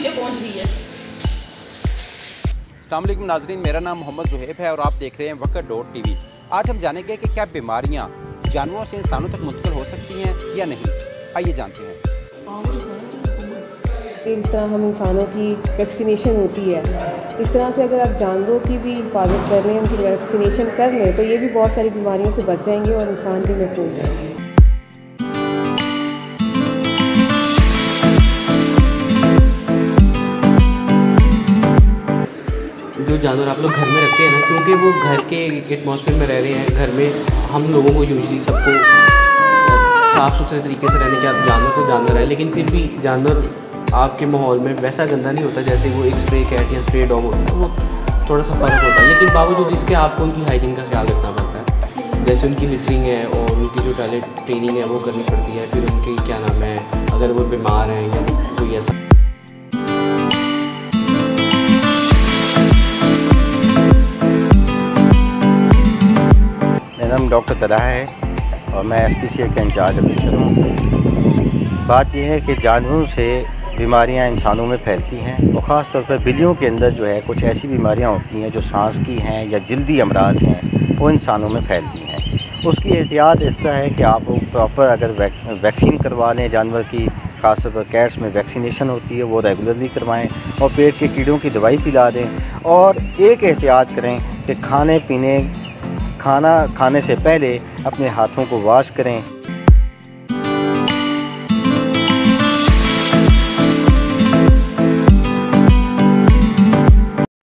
نیچے پہنچ گئی ہے۔ السلام علیکم ناظرین میرا نام محمد زہیب ہے اور آپ دیکھ رہے ہیں وقت ڈوٹ ٹی وی۔ آج ہم جانیں گے کہ کیا بیماریاں جانوروں سے انسانوں تک منتقل ہو سکتی ہیں یا نہیں۔ آئیے جانتے ہیں۔ اس طرح ہم انسانوں کی ویکسینیشن ہوتی ہے۔ اس طرح سے اگر آپ جانوروں کی بھی حفاظت کر لیں ان کی ویکسینیشن کر لیں تو یہ بھی بہت ساری بیماریوں سے بچ جائیں گے اور انسان بھی محفوظ جائیں گے جانور آپ لوگ گھر میں رکھتے ہیں نا، کیونکہ وہ گھر کے ایٹماسفیئر میں رہ رہے ہیں، گھر میں ہم لوگوں کو یوزلی سب کو صاف ستھرے طریقے سے رہنے کے آپ جانور تو جانور ہیں، لیکن پھر بھی جانور آپ کے ماحول میں ویسا گندا نہیں ہوتا جیسے وہ ایک اسپرے کیٹ یا اسپرے ڈاگ ہوتا ہے، وہ تھوڑا سا فرق ہوتا ہے، لیکن باوجود اس کے آپ کو ان کی ہائیجین کا خیال رکھنا پڑتا ہے۔ جیسے ان کی لٹرنگ ہے اور ان کی جو ٹوائلٹ ٹریننگ ہے وہ کرنی پڑتی ہے، پھر ان کی کیا نام ہے، اگر وہ بیمار ہیں یا کوئی ایسا میرا نام ڈاکٹر طلحہ ہے اور میں ایس پی سی کا انچارج افیسر ہوں۔ بات یہ ہے کہ جانوروں سے بیماریاں انسانوں میں پھیلتی ہیں اور خاص طور پر بلیوں کے اندر جو ہے کچھ ایسی بیماریاں ہوتی ہیں جو سانس کی ہیں یا جلدی امراض ہیں، وہ انسانوں میں پھیلتی ہیں۔ اس کی احتیاط اس طرح ہے کہ آپ پراپر اگر ویکسین کروا لیں جانور کی، خاص طور پر کیٹس میں ویکسینیشن ہوتی ہے، وہ ریگولرلی کروائیں اور پیٹ کے کیڑوں کی دوائی پلا دیں۔ اور ایک احتیاط کریں کہ کھانے پینے کھانا کھانے سے پہلے اپنے ہاتھوں کو واش کریں۔